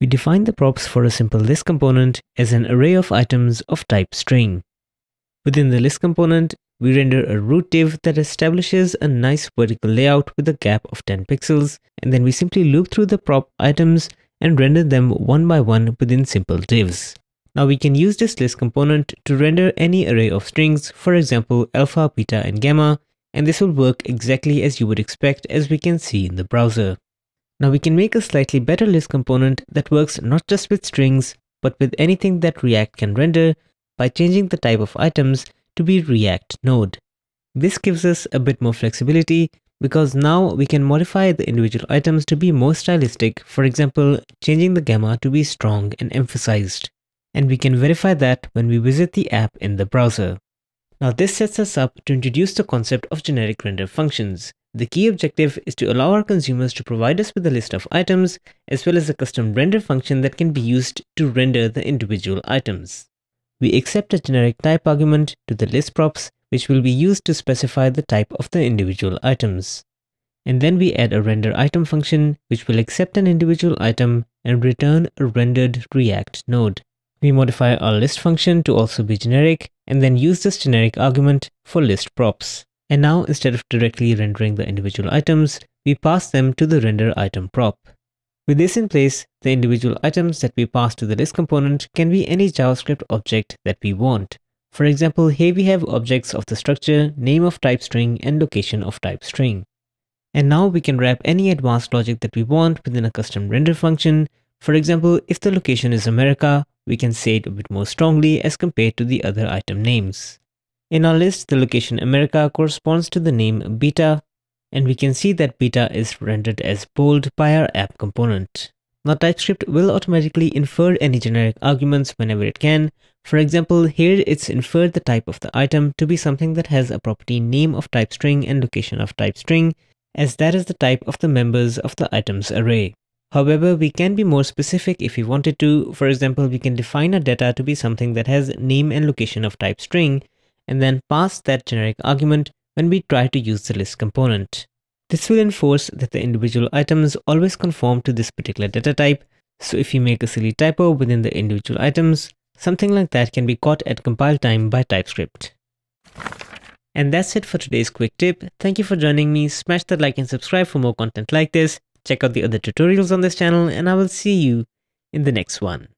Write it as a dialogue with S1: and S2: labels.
S1: We define the props for a simple list component as an array of items of type string. Within the list component, we render a root div that establishes a nice vertical layout with a gap of 10 pixels, and then we simply loop through the prop items and render them one by one within simple divs. Now we can use this list component to render any array of strings, for example alpha, beta and gamma, and this will work exactly as you would expect as we can see in the browser. Now we can make a slightly better list component that works not just with strings, but with anything that React can render by changing the type of items to be React node. This gives us a bit more flexibility because now we can modify the individual items to be more stylistic, for example, changing the gamma to be strong and emphasized. And we can verify that when we visit the app in the browser. Now this sets us up to introduce the concept of generic render functions. The key objective is to allow our consumers to provide us with a list of items, as well as a custom render function that can be used to render the individual items. We accept a generic type argument to the list props which will be used to specify the type of the individual items. And then we add a render item function which will accept an individual item and return a rendered React node. We modify our list function to also be generic and then use this generic argument for list props. And now instead of directly rendering the individual items, we pass them to the render item prop. With this in place, the individual items that we pass to the list component can be any JavaScript object that we want. For example, here we have objects of the structure, name of type string and location of type string. And now we can wrap any advanced logic that we want within a custom render function. For example, if the location is America, we can say it a bit more strongly as compared to the other item names. In our list, the location America corresponds to the name beta, and we can see that beta is rendered as bold by our app component. Now TypeScript will automatically infer any generic arguments whenever it can. For example, here it's inferred the type of the item to be something that has a property name of type string and location of type string, as that is the type of the members of the items array. However, we can be more specific if we wanted to. For example, we can define a data to be something that has name and location of type string, and then pass that generic argument when we try to use the list component. This will enforce that the individual items always conform to this particular data type, so if you make a silly typo within the individual items, something like that can be caught at compile time by TypeScript. And that's it for today's quick tip. Thank you for joining me. Smash that like and subscribe for more content like this. Check out the other tutorials on this channel and I will see you in the next one.